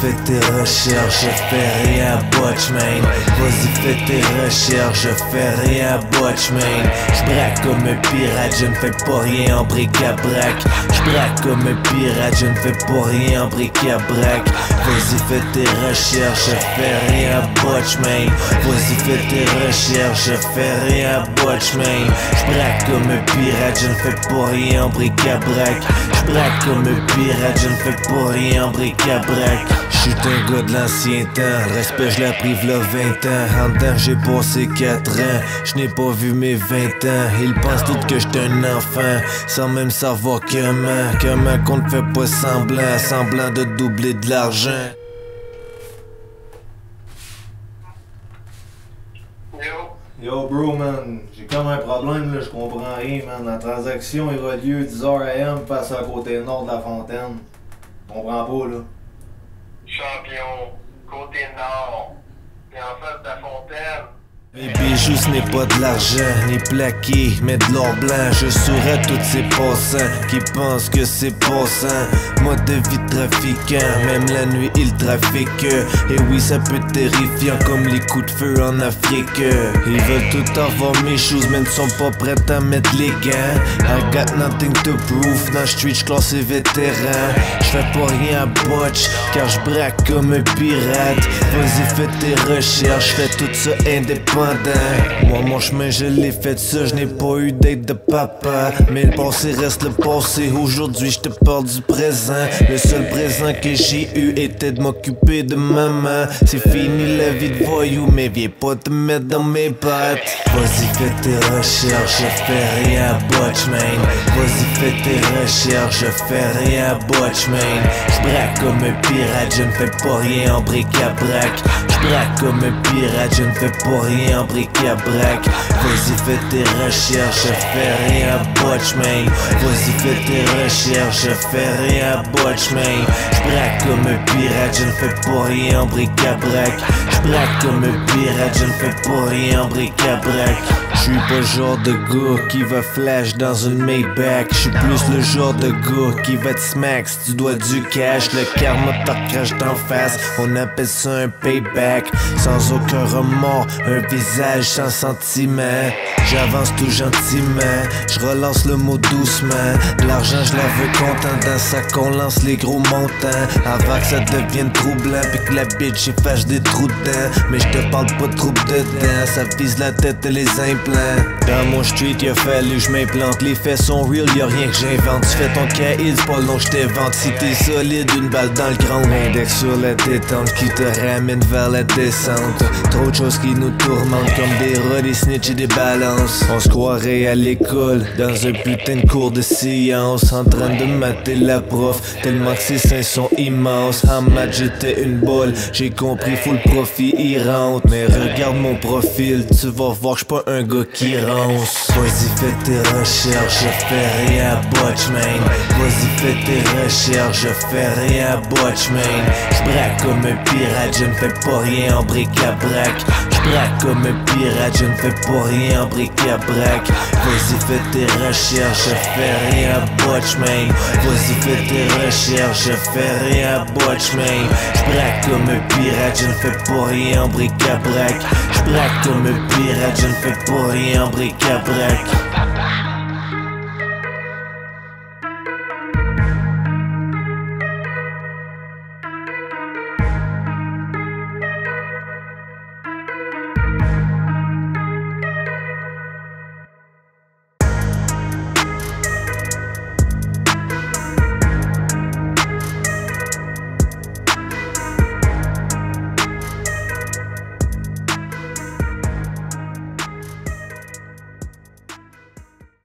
fais tes recherches, je fais rien botch man Vas-y fais tes recherches, je fais rien man J'braque comme un pirate, je ne fais pas rien en bric-à-brac. J'braque comme un pirate, je ne fais pas rien en bric-à-brac. Vas-y fais tes recherches, je fais rien botch man Vas-y fais tes recherches, je fais rien botch man J'braque comme un pirate, je ne fais pas rien en bric-à-brac. J'braque comme un pirate, je ne fais pas rien en bric-à-brac J'suis un gars de l'ancien temps, respect je la prive là 20 ans. En dedans j'ai passé 4 ans, je n'ai pas vu mes 20 ans. Ils pensent tous que j'étais un enfant, sans même savoir comment. Comment qu'on ne fait pas semblant, semblant de doubler de l'argent. Yo, Yo bro man, j'ai comme un problème là, je comprends rien man. La transaction aura lieu 10h AM face à côté nord de la fontaine. Je comprends pas là champion, côté nord, et en face de la fontaine. Bijoux ce n'est pas de l'argent, ni plaqué, mais de l'or blanc. Je saurais tous ces passants qui pensent que c'est passant Mode de vie trafiquant, même la nuit ils trafiquent. Et oui ça peut être terrifiant comme les coups de feu en Afrique. Ils veulent tout avoir mes choses mais ne sont pas prêts à mettre les gants I got nothing to prove, dans street j'classé vétéran J'fais pas rien à botch, car j'braque comme un pirate. Vas-y fais tes recherches, fais tout ça indépendant moi mon chemin je l'ai fait ça, je n'ai pas eu d'aide de papa. Mais le passé reste le passé, aujourd'hui je te parle du présent. Le seul présent que j'ai eu était de m'occuper de maman. C'est fini la vie de voyou, mais viens pas te mettre dans mes pattes. Vas-y fais tes recherches, je fais rien à botch man. Vas-y fais tes recherches, je fais rien à botch man. J'braque comme un pirate, je ne fais pas rien en bric-à-brac. J'braque comme un pirate, je ne fais pas rien en bric-à-brac Vas-y fais tes recherches, je fais rien à botch man Vas-y fais tes recherches, fais rien à botch man J'braque comme un pirate, je ne fais pas rien en bric-à-brac J'braque comme un pirate, je ne fais pas rien en bric-à-brac J'suis pas le genre de gars qui va flash dans une Maybach. J'suis plus le genre de gars qui va te smack si tu dois du cash. Le karma te crache d'en face, on appelle ça un payback. Sans aucun remords, un visage sans sentiment. J'avance tout gentiment, je relance le mot doucement. L'argent je la veux content dans ça qu'on lance les gros montants Avant que ça devienne troublant puis que la bitch efface des trous dedans Mais je te parle pas de troupe dedans, ça vise la tête et les implants. Dans mon street y'a fallu je m'implante, les faits sont real y'a rien que j'invente. Tu fais ton c'est pas long je t'invente. Si t'es solide, une balle dans le crâne Index sur la détente qui te ramène vers la descente. Trop de choses qui nous tourmentent comme des rats, des snitch et des balances On se croirait à l'école dans un putain de cours de science. En train de mater la prof tellement que ses seins sont immenses. En maths j'étais une bolle, j'ai compris faut profit il rentre. Mais regarde mon profil, tu vas voir j'suis pas un gars qui ronce. Vas-y fais tes recherches, je fais rien à botch man. Vas-y fais tes recherches, je fais rien à botch man. J'braque comme un pirate, je ne fais pas rien en bric-à-brac J'braque comme un pirate, je ne fais pas rien en bric-à-brac Vas-y fais tes recherches, je fais rien à botch man. Vas-y fais tes recherches, je fais rien à botch man. J'braque comme un pirate, je ne fais pas rien en bric-à-brac J'braque comme un pirate, je ne fais pas rien en bric-à-brac